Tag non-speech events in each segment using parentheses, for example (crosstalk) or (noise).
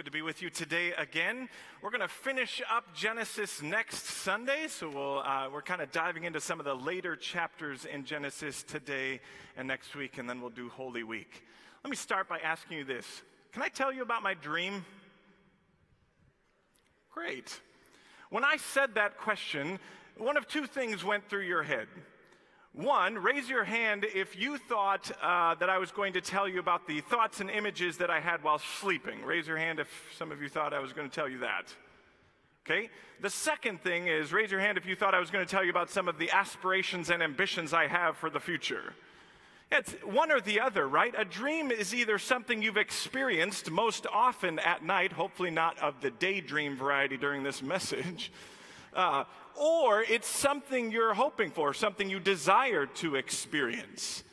good to be with you today again. We're going to finish up Genesis next Sunday, so we'll, uh, we're kind of diving into some of the later chapters in Genesis today and next week, and then we'll do Holy Week. Let me start by asking you this Can I tell you about my dream? Great. When I said that question, one of two things went through your head. One, raise your hand if you thought uh, that I was going to tell you about the thoughts and images that I had while sleeping. Raise your hand if some of you thought I was going to tell you that. Okay? The second thing is raise your hand if you thought I was going to tell you about some of the aspirations and ambitions I have for the future. It's one or the other, right? A dream is either something you've experienced most often at night, hopefully not of the daydream variety during this message. Uh, or it's something you're hoping for, something you desire to experience.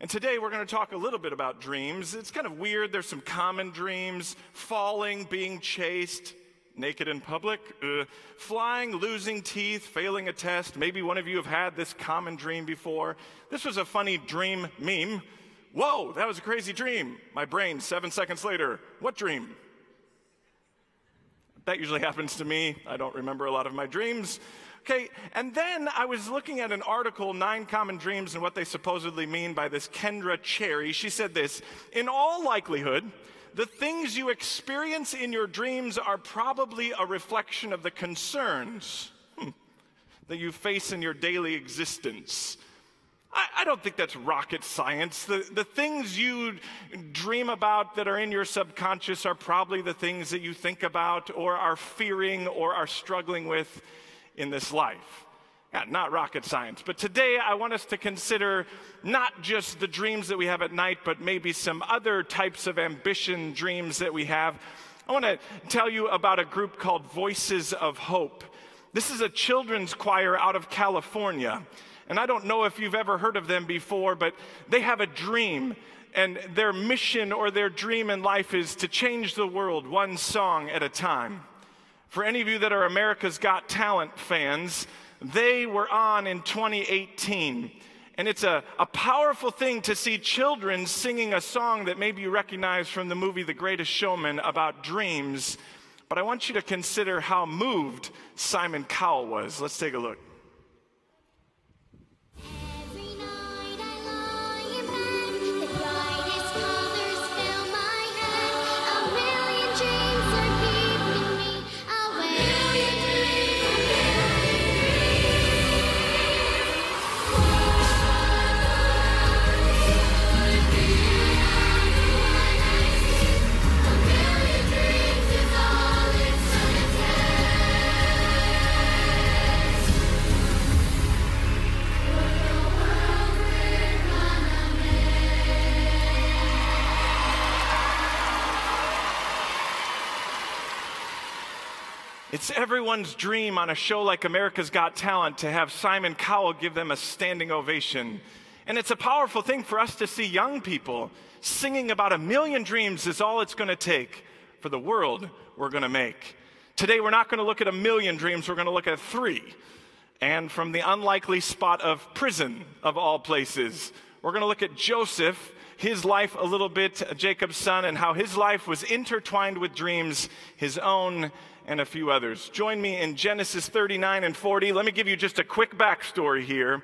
And today we're going to talk a little bit about dreams. It's kind of weird. There's some common dreams falling, being chased, naked in public, uh, flying, losing teeth, failing a test. Maybe one of you have had this common dream before. This was a funny dream meme. Whoa, that was a crazy dream. My brain, seven seconds later, what dream? That usually happens to me. I don't remember a lot of my dreams. Okay, and then I was looking at an article, Nine Common Dreams, and what they supposedly mean by this Kendra Cherry. She said this In all likelihood, the things you experience in your dreams are probably a reflection of the concerns hmm, that you face in your daily existence. I, I, don't think that's rocket science. The, the things you dream about that are in your subconscious are probably the things that you think about or are fearing or are struggling with in this life. Yeah, not rocket science. But today I want us to consider not just the dreams that we have at night, but maybe some other types of ambition dreams that we have. I want to tell you about a group called Voices of Hope. This is a children's choir out of California. And I don't know if you've ever heard of them before, but they have a dream. And their mission or their dream in life is to change the world one song at a time. For any of you that are America's Got Talent fans, they were on in 2018. And it's a, a powerful thing to see children singing a song that maybe you recognize from the movie The Greatest Showman about dreams. But I want you to consider how moved Simon Cowell was. Let's take a look. It's everyone's dream on a show like America's Got Talent to have Simon Cowell give them a standing ovation. And it's a powerful thing for us to see young people singing about a million dreams is all it's going to take for the world we're going to make. Today, we're not going to look at a million dreams, we're going to look at three. And from the unlikely spot of prison, of all places, we're going to look at Joseph, his life a little bit, Jacob's son, and how his life was intertwined with dreams, his own and a few others. Join me in Genesis 39 and 40. Let me give you just a quick backstory here.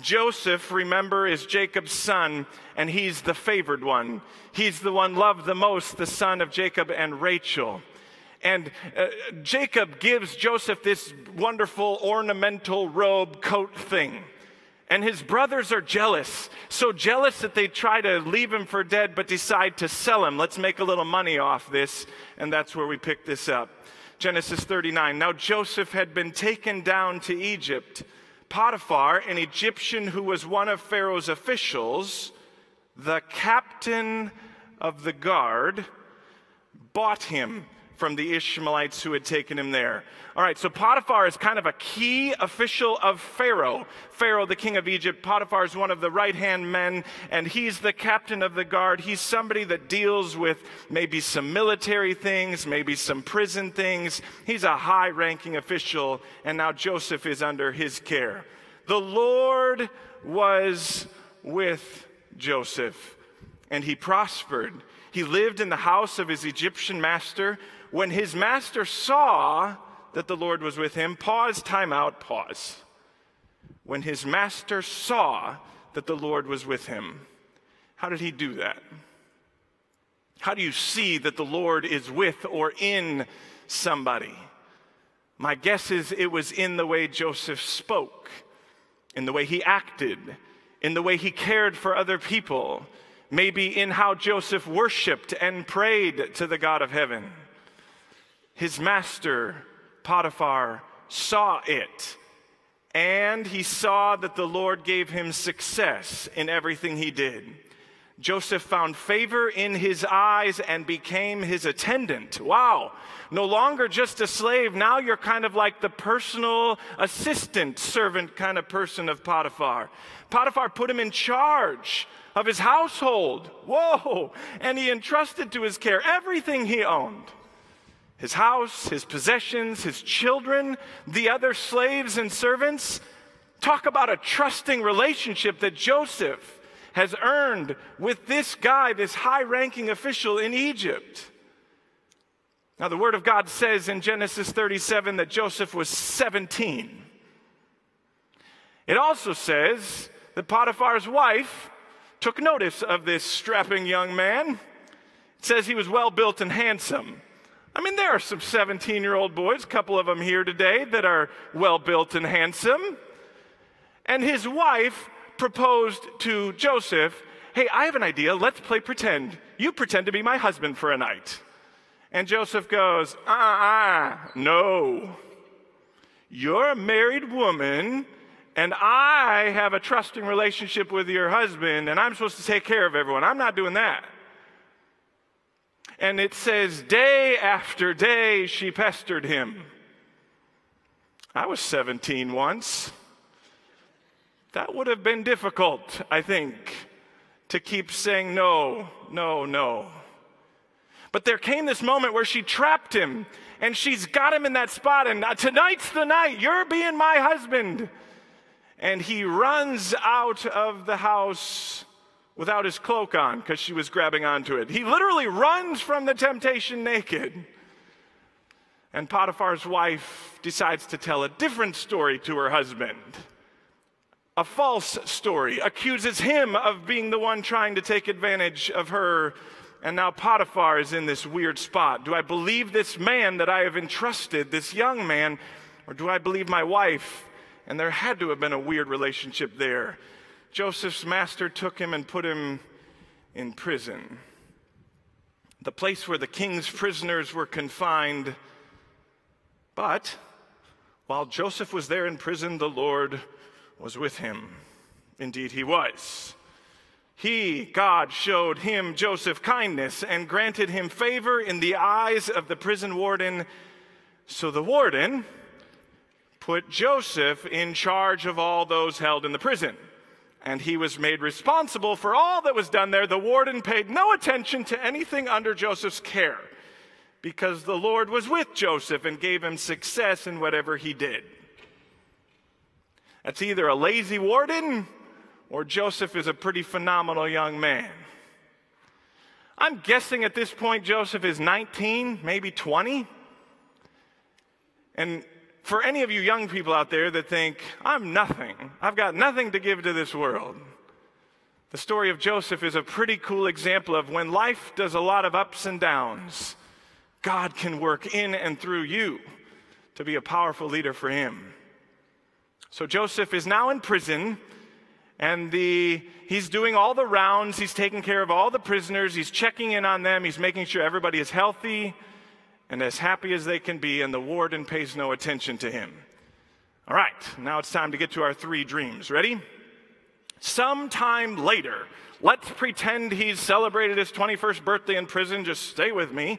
Joseph, remember, is Jacob's son, and he's the favored one. He's the one loved the most, the son of Jacob and Rachel. And uh, Jacob gives Joseph this wonderful ornamental robe coat thing. And his brothers are jealous. So jealous that they try to leave him for dead, but decide to sell him. Let's make a little money off this. And that's where we pick this up. Genesis 39. Now Joseph had been taken down to Egypt. Potiphar, an Egyptian who was one of Pharaoh's officials, the captain of the guard, bought him from the Ishmaelites who had taken him there. All right, so Potiphar is kind of a key official of Pharaoh. Pharaoh, the king of Egypt, Potiphar is one of the right hand men, and he's the captain of the guard. He's somebody that deals with maybe some military things, maybe some prison things. He's a high ranking official, and now Joseph is under his care. The Lord was with Joseph, and he prospered He lived in the house of his Egyptian master. When his master saw that the Lord was with him, pause, time out, pause. When his master saw that the Lord was with him, how did he do that? How do you see that the Lord is with or in somebody? My guess is it was in the way Joseph spoke, in the way he acted, in the way he cared for other people, maybe in how Joseph worshiped and prayed to the God of heaven. His master, Potiphar, saw it, and he saw that the Lord gave him success in everything he did. Joseph found favor in his eyes and became his attendant. Wow. No longer just a slave. Now you're kind of like the personal assistant, servant kind of person of Potiphar. Potiphar put him in charge of his household. Whoa. And he entrusted to his care everything he owned his house, his possessions, his children, the other slaves and servants. Talk about a trusting relationship that Joseph has earned with this guy, this high ranking official in Egypt. Now, the Word of God says in Genesis 37 that Joseph was 17. It also says that Potiphar's wife took notice of this strapping young man. It says he was well built and handsome. I mean, there are some 17 year old boys, a couple of them here today, that are well built and handsome. And his wife proposed to Joseph, Hey, I have an idea. Let's play pretend. You pretend to be my husband for a night. And Joseph goes, Uh uh, no. You're a married woman, and I have a trusting relationship with your husband, and I'm supposed to take care of everyone. I'm not doing that. And it says, day after day she pestered him. I was 17 once. That would have been difficult, I think, to keep saying no, no, no. But there came this moment where she trapped him and she's got him in that spot, and uh, tonight's the night. You're being my husband. And he runs out of the house without his cloak on because she was grabbing onto it. He literally runs from the temptation naked. And Potiphar's wife decides to tell a different story to her husband a false story, accuses him of being the one trying to take advantage of her. And now Potiphar is in this weird spot. Do I believe this man that I have entrusted, this young man, or do I believe my wife? And there had to have been a weird relationship there. Joseph's master took him and put him in prison, the place where the king's prisoners were confined. But while Joseph was there in prison, the Lord was with him. Indeed, he was. He, God, showed him, Joseph, kindness and granted him favor in the eyes of the prison warden. So the warden put Joseph in charge of all those held in the prison. And he was made responsible for all that was done there. The warden paid no attention to anything under Joseph's care because the Lord was with Joseph and gave him success in whatever he did. That's either a lazy warden or Joseph is a pretty phenomenal young man. I'm guessing at this point Joseph is 19, maybe 20. And for any of you young people out there that think, I'm nothing, I've got nothing to give to this world, the story of Joseph is a pretty cool example of when life does a lot of ups and downs, God can work in and through you to be a powerful leader for Him. So Joseph is now in prison, and the, he's doing all the rounds. He's taking care of all the prisoners. He's checking in on them. He's making sure everybody is healthy and as happy as they can be, and the warden pays no attention to him. All right, now it's time to get to our three dreams. Ready? Sometime later, let's pretend he's celebrated his 21st birthday in prison. Just stay with me.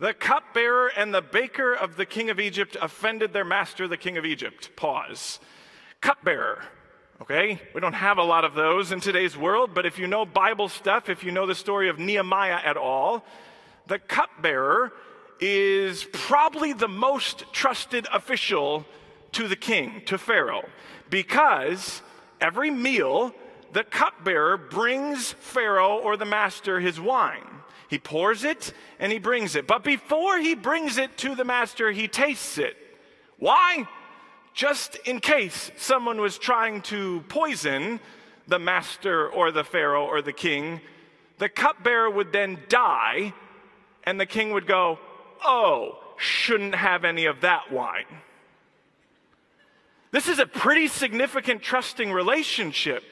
The cupbearer and the baker of the king of Egypt offended their master, the king of Egypt. Pause cupbearer. Okay? We don't have a lot of those in today's world, but if you know Bible stuff, if you know the story of Nehemiah at all, the cupbearer is probably the most trusted official to the king, to Pharaoh, because every meal the cupbearer brings Pharaoh or the master his wine. He pours it and he brings it. But before he brings it to the master, he tastes it. Why? Just in case someone was trying to poison the master or the pharaoh or the king, the cupbearer would then die, and the king would go, Oh, shouldn't have any of that wine. This is a pretty significant trusting relationship.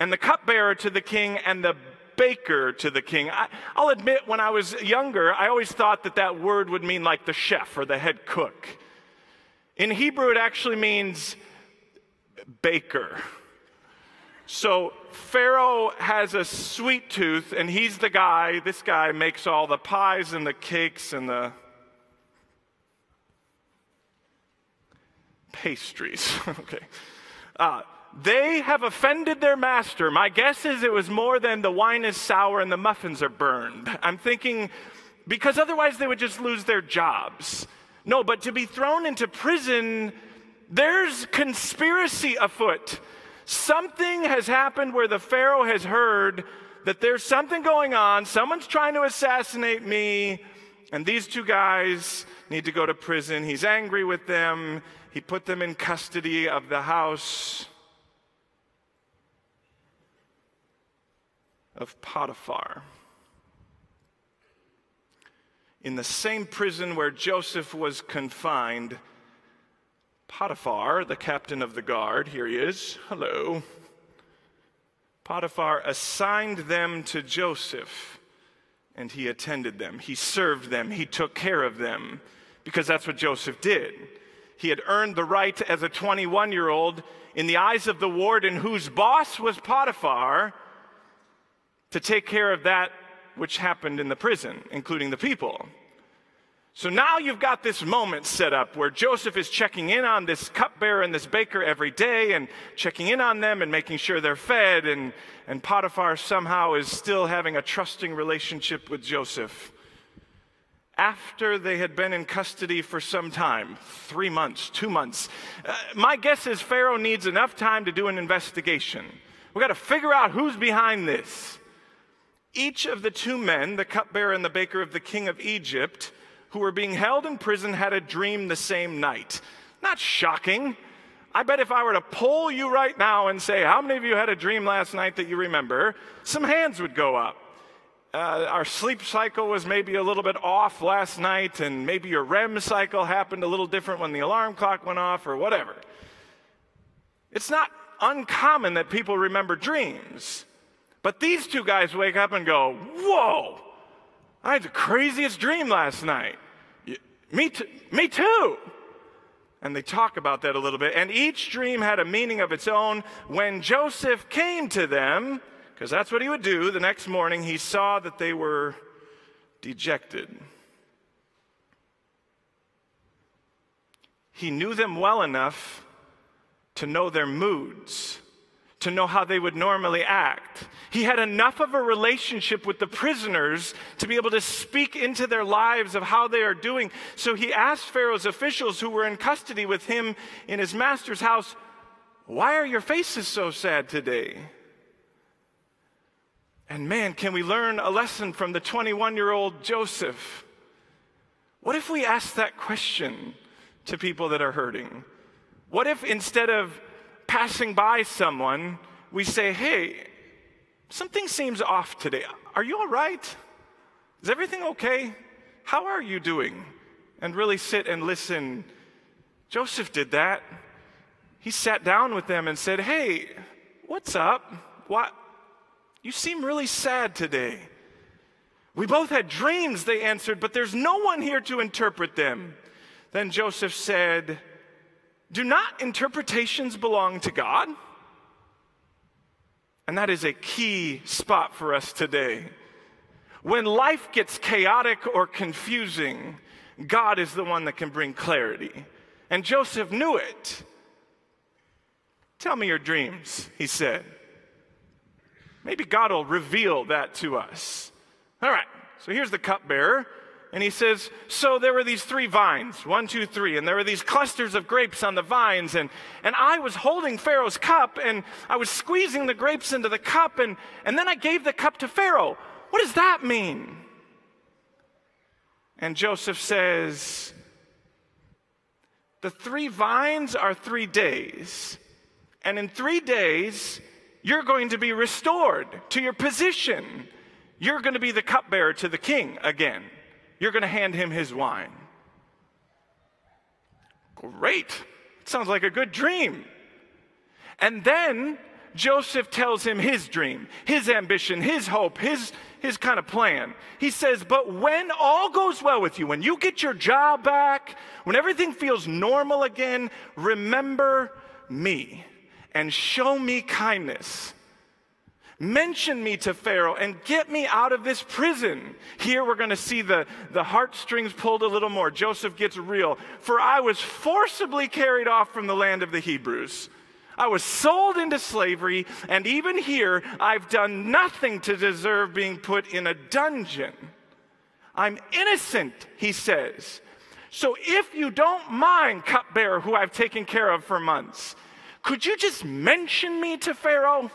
And the cupbearer to the king and the baker to the king. I, will admit, when I was younger, I always thought that that word would mean like the chef or the head cook. In Hebrew, it actually means baker. So Pharaoh has a sweet tooth, and he's the guy, this guy makes all the pies and the cakes and the pastries. (laughs) okay. Uh, they have offended their master. My guess is it was more than the wine is sour and the muffins are burned. I'm thinking, because otherwise they would just lose their jobs. No, but to be thrown into prison, there's conspiracy afoot. Something has happened where the Pharaoh has heard that there's something going on, someone's trying to assassinate me, and these two guys need to go to prison. He's angry with them. He put them in custody of the house of Potiphar. In the same prison where Joseph was confined, Potiphar, the captain of the guard, here he is, hello. Potiphar assigned them to Joseph, and he attended them. He served them. He took care of them, because that's what Joseph did. He had earned the right as a 21 year old in the eyes of the warden, whose boss was Potiphar, to take care of that which happened in the prison, including the people. So now you've got this moment set up where Joseph is checking in on this cupbearer and this baker every day and checking in on them and making sure they're fed. And, and Potiphar somehow is still having a trusting relationship with Joseph. After they had been in custody for some time three months, two months uh, my guess is Pharaoh needs enough time to do an investigation. We've got to figure out who's behind this. Each of the two men, the cupbearer and the baker of the king of Egypt, who were being held in prison had a dream the same night. Not shocking. I bet if I were to poll you right now and say, How many of you had a dream last night that you remember? some hands would go up. Uh, our sleep cycle was maybe a little bit off last night, and maybe your REM cycle happened a little different when the alarm clock went off, or whatever. It's not uncommon that people remember dreams. But these two guys wake up and go, Whoa, I had the craziest dream last night. Me, t- me too. And they talk about that a little bit. And each dream had a meaning of its own. When Joseph came to them, because that's what he would do, the next morning he saw that they were dejected. He knew them well enough to know their moods to know how they would normally act. He had enough of a relationship with the prisoners to be able to speak into their lives of how they are doing. So he asked Pharaoh's officials who were in custody with him in his master's house, Why are your faces so sad today? And man, can we learn a lesson from the 21 year old Joseph? What if we ask that question to people that are hurting? What if instead of passing by someone, we say, hey, something seems off today. Are you all right? Is everything okay? How are you doing? And really sit and listen. Joseph did that. He sat down with them and said, Hey, what's up? What? You seem really sad today. We both had dreams, they answered, but there's no one here to interpret them. Then Joseph said, do not interpretations belong to God? And that is a key spot for us today. When life gets chaotic or confusing, God is the one that can bring clarity. And Joseph knew it. Tell me your dreams, he said. Maybe God will reveal that to us. All right, so here's the cupbearer. And he says, So there were these three vines, one, two, three, and there were these clusters of grapes on the vines. And, and I was holding Pharaoh's cup, and I was squeezing the grapes into the cup, and, and then I gave the cup to Pharaoh. what does that mean? And Joseph says, The three vines are three days. And in three days, you're going to be restored to your position. You're going to be the cupbearer to the king again. You're going to hand him his wine. Great. Sounds like a good dream. And then Joseph tells him his dream, his ambition, his hope, his, his kind of plan. He says, But when all goes well with you, when you get your job back, when everything feels normal again, remember me and show me kindness. Mention me to Pharaoh and get me out of this prison. Here we're going to see the, the heartstrings pulled a little more. Joseph gets real. For I was forcibly carried off from the land of the Hebrews. I was sold into slavery, and even here, I've done nothing to deserve being put in a dungeon. I'm innocent, he says. So if you don't mind, cupbearer, who I've taken care of for months, could you just mention me to Pharaoh?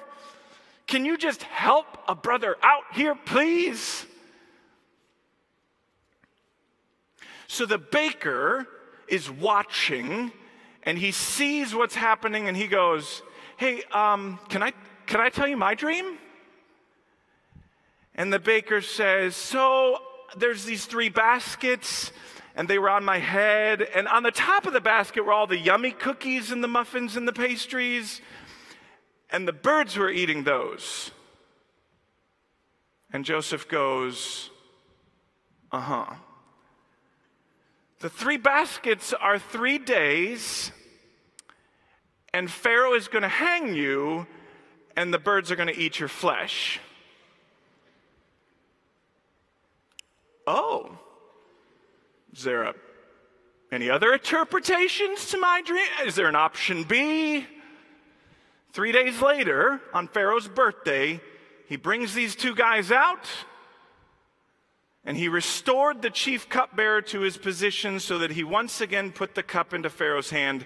Can you just help a brother out here, please? So the baker is watching and he sees what's happening and he goes, Hey, um, can, I, can I tell you my dream? And the baker says, So there's these three baskets and they were on my head. And on the top of the basket were all the yummy cookies and the muffins and the pastries. And the birds were eating those. And Joseph goes, Uh huh. The three baskets are three days, and Pharaoh is going to hang you, and the birds are going to eat your flesh. Oh. Is there a, any other interpretations to my dream? Is there an option B? Three days later, on Pharaoh's birthday, he brings these two guys out and he restored the chief cupbearer to his position so that he once again put the cup into Pharaoh's hand,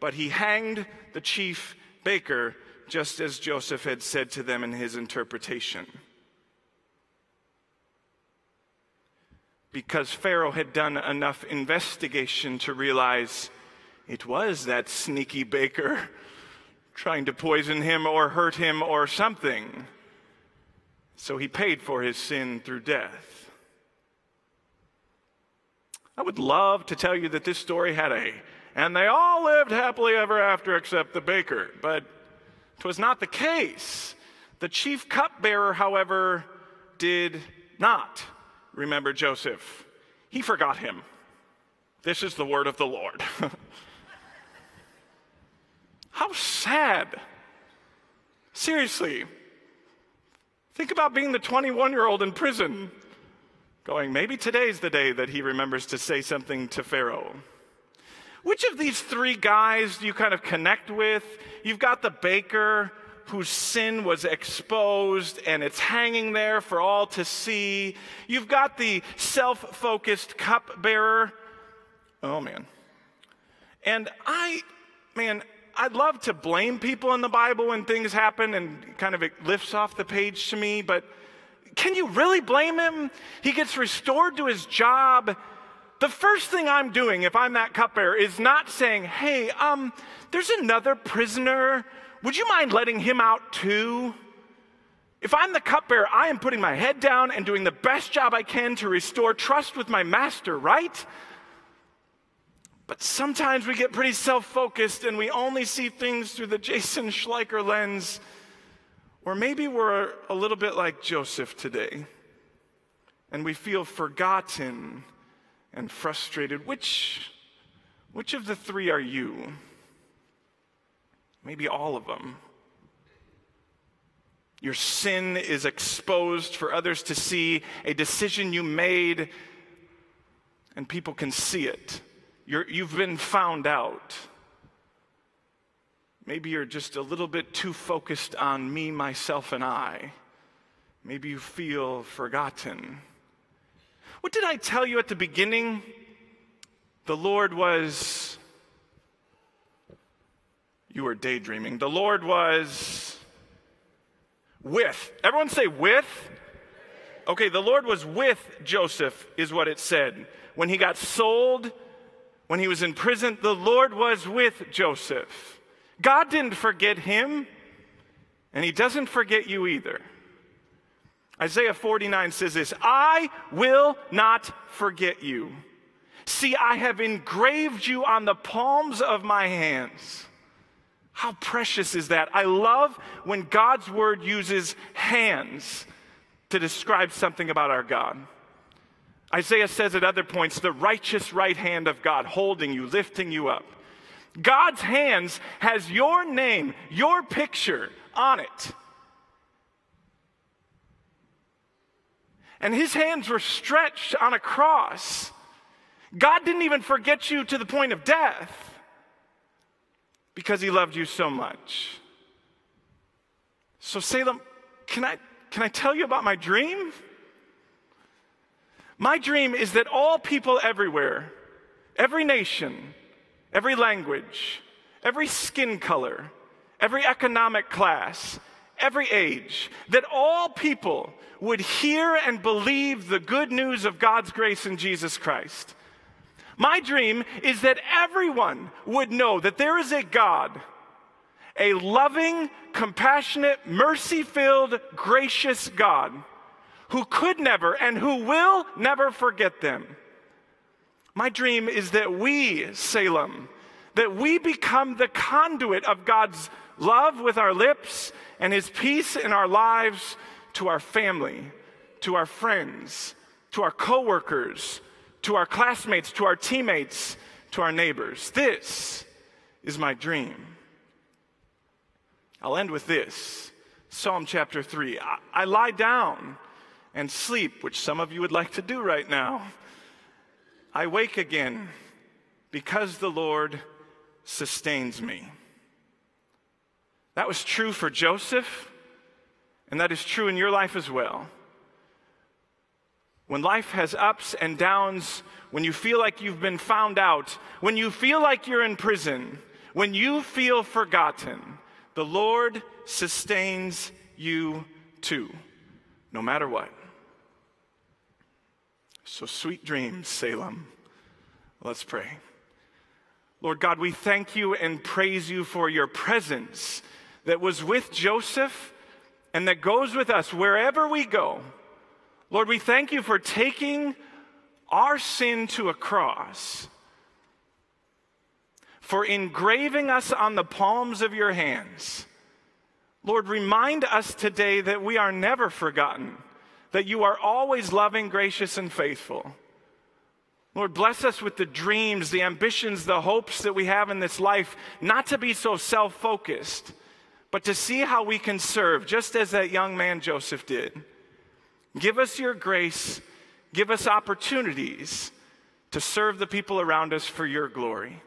but he hanged the chief baker just as Joseph had said to them in his interpretation. because Pharaoh had done enough investigation to realize it was that sneaky baker trying to poison him or hurt him or something. So he paid for his sin through death. I would love to tell you that this story had a, and they all lived happily ever after except the baker, but it was not the case. The chief cupbearer, however, did not remember Joseph. He forgot him. This is the word of the Lord. (laughs) How sad. Seriously. Think about being the 21 year old in prison, going, maybe today's the day that he remembers to say something to Pharaoh. Which of these three guys do you kind of connect with? You've got the baker whose sin was exposed and it's hanging there for all to see. You've got the self focused cupbearer. Oh, man. And I, man, I'd love to blame people in the Bible when things happen and kind of it lifts off the page to me, but can you really blame him? He gets restored to his job. The first thing I'm doing if I'm that cupbearer is not saying, hey, um, there's another prisoner would you mind letting him out too? If I'm the cupbearer, I am putting my head down and doing the best job I can to restore trust with my master, right? But sometimes we get pretty self focused and we only see things through the (laughs) Jason Schleicher lens. Or maybe we're a little bit like Joseph today and we feel forgotten and frustrated. Which, which of the three are you? maybe all of them. Your sin is exposed for others to see, a decision you made, and people can see it. You you've been found out. Maybe you're just a little bit too focused on me, myself, and I. Maybe you feel forgotten. What did I tell you at the beginning? The Lord was you were daydreaming. The Lord was with. Everyone say with. Okay, the Lord was with Joseph, is what it said. When he got sold, when he was in prison, the Lord was with Joseph. God didn't forget him, and he doesn't forget you either. Isaiah 49 says this I will not forget you. See, I have engraved you on the palms of my hands. How precious is that? I love when God's word uses hands to describe something about our God. Isaiah says at other points, the righteous right hand of God holding you, lifting you up. God's hands has your name, your picture on it. And his hands were stretched on a cross. God didn't even forget you to the point of death because he loved you so much. So, Salem, can I, can I tell you about my dream? My dream is that all people everywhere, every nation, every language, every skin color, every economic class, every age, that all people would hear and believe the good news of God's grace in Jesus Christ. My dream is that everyone would know that there is a God, a loving, compassionate, mercy filled, gracious God who could never and who will never forget them. My dream is that we, Salem, that we become the conduit of God's love with our lips and his peace in our lives to our family, to our friends, to our coworkers, to our classmates, to our teammates, to our neighbors. This is my dream. I'll end with this Psalm chapter 3. I, I lie down and sleep, which some of you would like to do right now. I wake again because the Lord sustains me. That was true for Joseph, and that is true in your life as well. When life has ups and downs, when you feel like you've been found out, when you feel like you're in prison, when you feel forgotten, the Lord sustains you too, no matter what. So, sweet dreams, Salem. Let's pray. Lord God, we thank you and praise you for your presence that was with Joseph and that goes with us wherever we go. Lord, we thank you for taking our sin to a cross, for engraving us on the palms of your hands. Lord, remind us today that we are never forgotten, that you are always loving, gracious, and faithful. Lord, bless us with the dreams, the ambitions, the hopes that we have in this life, not to be so self focused, but to see how we can serve, just as that young man Joseph did. Give us your grace, give us opportunities to serve the people around us for your glory.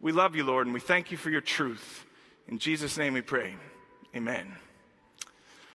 We love you, Lord, and we thank you for your truth. In Jesus' name we pray. Amen.